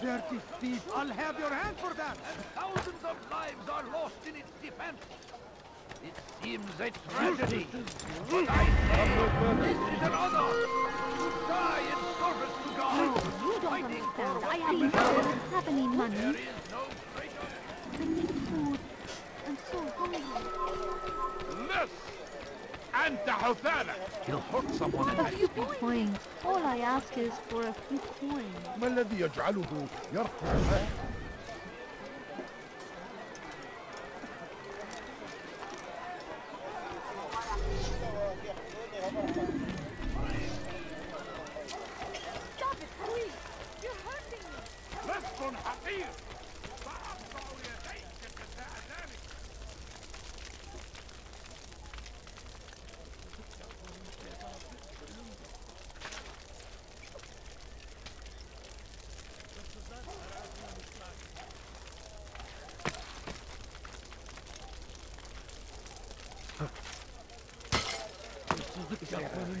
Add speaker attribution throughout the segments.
Speaker 1: this thief, I'll have your hand for that!
Speaker 2: And thousands of lives are lost in its defense. It seems a tragedy. But I say, this is an honor. To die in service to God.
Speaker 3: You don't
Speaker 2: Fighting
Speaker 3: understand.
Speaker 2: what
Speaker 3: I
Speaker 2: we
Speaker 3: have
Speaker 2: have.
Speaker 3: don't have any money.
Speaker 2: is no greater...
Speaker 3: I need food. I'm so hungry.
Speaker 4: لص أنت حثالة! ما الذي يجعله
Speaker 5: يرفع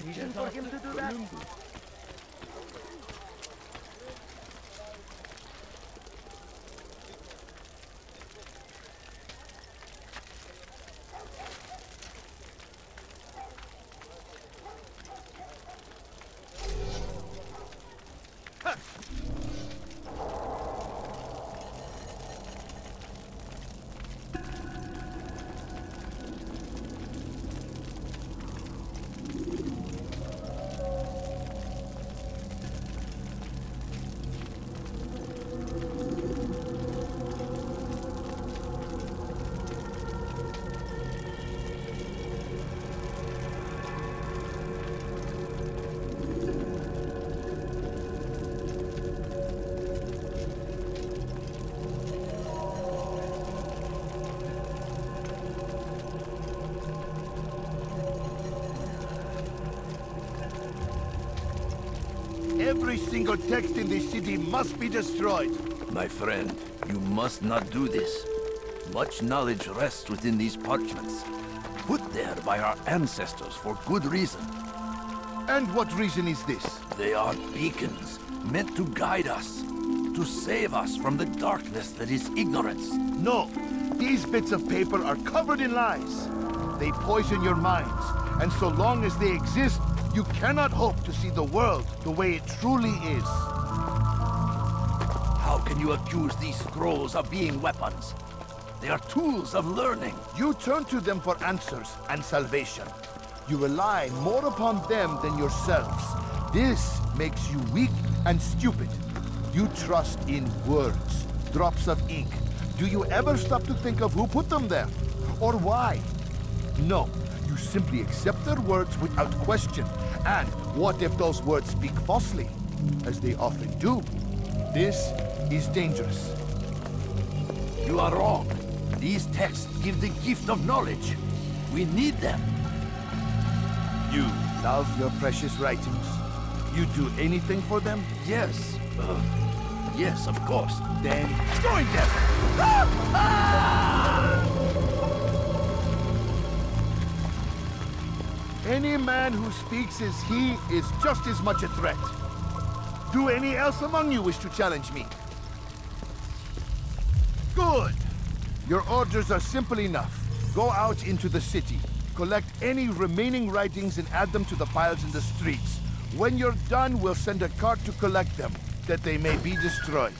Speaker 4: Reason for him to do that?
Speaker 6: Every single text in this city must be destroyed.
Speaker 7: My friend, you must not do this. Much knowledge rests within these parchments, put there by our ancestors for good reason.
Speaker 6: And what reason is this?
Speaker 7: They are beacons, meant to guide us, to save us from the darkness that is ignorance.
Speaker 6: No, these bits of paper are covered in lies. They poison your minds, and so long as they exist, you cannot hope to see the world the way it truly is.
Speaker 7: How can you accuse these scrolls of being weapons? They are tools of learning.
Speaker 6: You turn to them for answers and salvation. You rely more upon them than yourselves. This makes you weak and stupid. You trust in words, drops of ink. Do you ever stop to think of who put them there? Or why? No, you simply accept their words without question. And what if those words speak falsely? As they often do. This is dangerous.
Speaker 7: You are wrong. These texts give the gift of knowledge. We need them.
Speaker 6: You love your precious writings. You do anything for them?
Speaker 7: Yes. Uh, yes, of course.
Speaker 6: Then join them! Any man who speaks as he is just as much a threat. Do any else among you wish to challenge me? Good. Your orders are simple enough. Go out into the city, collect any remaining writings and add them to the piles in the streets. When you're done, we'll send a cart to collect them, that they may be destroyed.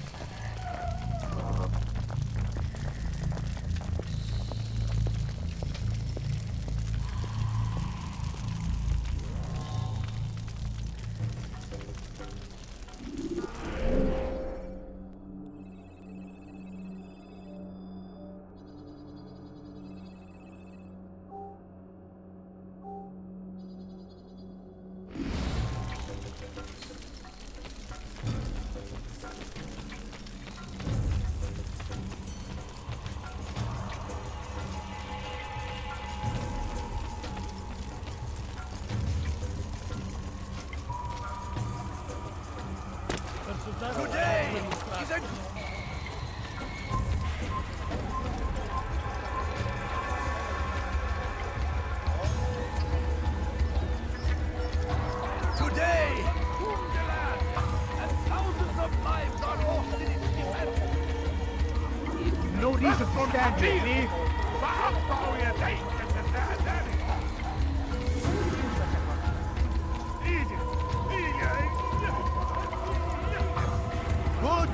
Speaker 6: Good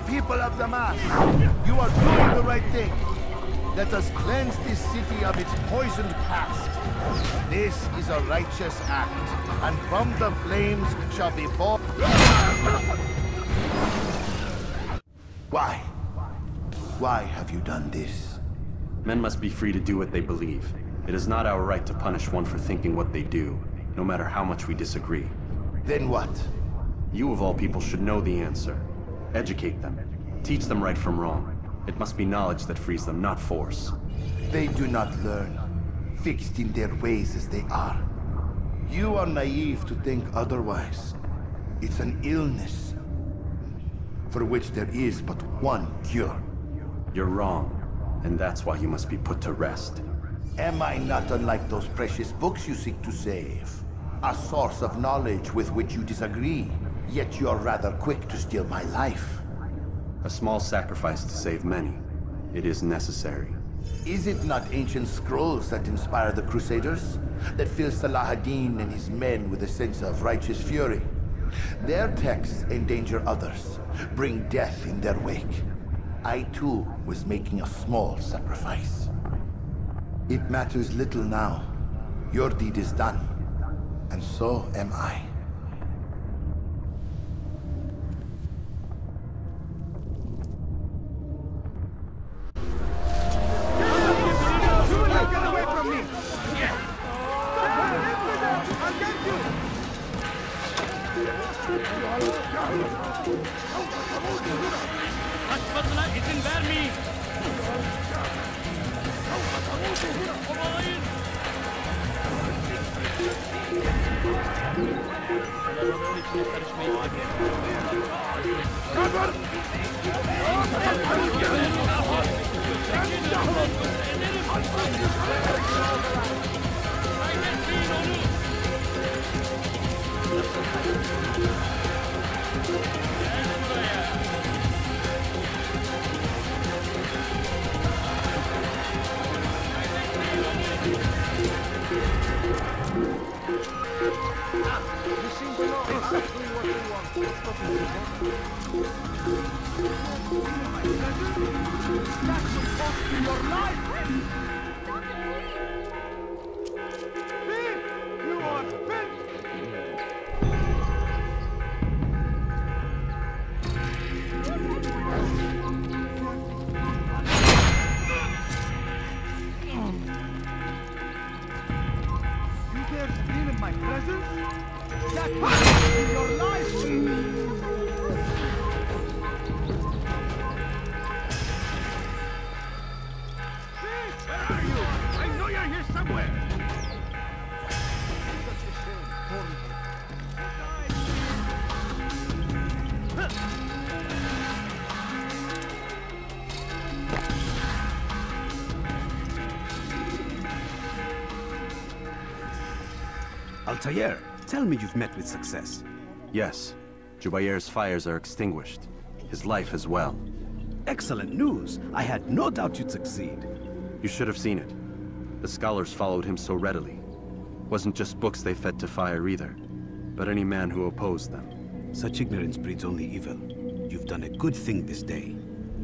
Speaker 6: people of Damascus, you are doing the right thing. Let us cleanse this city of its poisoned past. This is a righteous act, and from the flames shall be born... Why? Why have you done this?
Speaker 8: Men must be free to do what they believe. It is not our right to punish one for thinking what they do, no matter how much we disagree.
Speaker 6: Then what?
Speaker 8: You of all people should know the answer. Educate them. Teach them right from wrong. It must be knowledge that frees them, not force.
Speaker 6: They do not learn, fixed in their ways as they are. You are naive to think otherwise. It's an illness for which there is but one cure.
Speaker 8: You're wrong, and that's why you must be put to rest.
Speaker 6: Am I not unlike those precious books you seek to save? A source of knowledge with which you disagree, yet you're rather quick to steal my life.
Speaker 8: A small sacrifice to save many. It is necessary.
Speaker 6: Is it not ancient scrolls that inspire the Crusaders? That fill Salah ad-Din and his men with a sense of righteous fury? Their texts endanger others, bring death in their wake. I too was making a small sacrifice. It matters little now. Your deed is done, and so am I.
Speaker 9: Kaçmasına izin vermeyin. Olayın. Yaraların içine karışmayın.
Speaker 1: Kadar! Çekilin! Ederim! That's supposed to be your life!
Speaker 4: Here somewhere.
Speaker 1: Such a shame. Horrible.
Speaker 10: Altair, tell me you've met with success.
Speaker 8: Yes, Jubair's fires are extinguished. His life as well.
Speaker 10: Excellent news. I had no doubt you'd succeed.
Speaker 8: You should have seen it. The scholars followed him so readily. Wasn't just books they fed to fire either, but any man who opposed them.
Speaker 10: Such ignorance breeds only evil. You've done a good thing this day.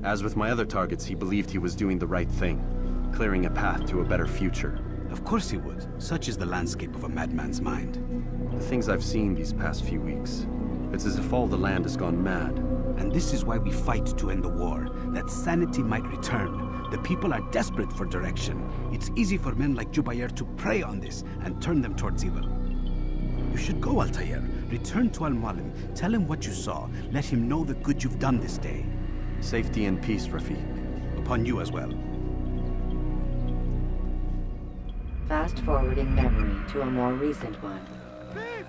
Speaker 8: As with my other targets, he believed he was doing the right thing, clearing a path to a better future.
Speaker 10: Of course he would. Such is the landscape of a madman's mind.
Speaker 8: The things I've seen these past few weeks, it's as if all the land has gone mad.
Speaker 10: And this is why we fight to end the war, that sanity might return. The people are desperate for direction. It's easy for men like Jubair to prey on this and turn them towards evil. You should go, Altair. Return to Al-Mualim. Tell him what you saw. Let him know the good you've done this day.
Speaker 8: Safety and peace, Rafiq.
Speaker 10: Upon you as well.
Speaker 11: Fast forwarding memory to a more recent one.
Speaker 1: Thief!